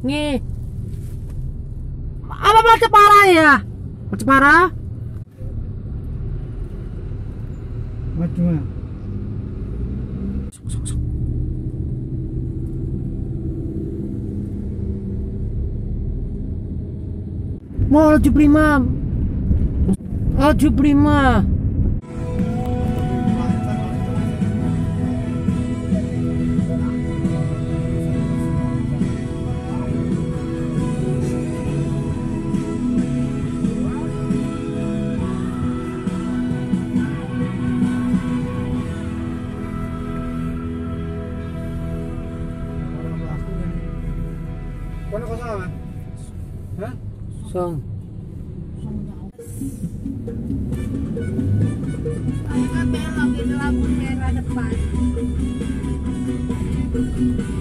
Ngi. Apa macam parah ya? Macam parah? Waduh. Mau laju prima. Laju prima. Kono kosong amat. Hah? Kosong. Angkat belok itu lampu merah depan. Thank you.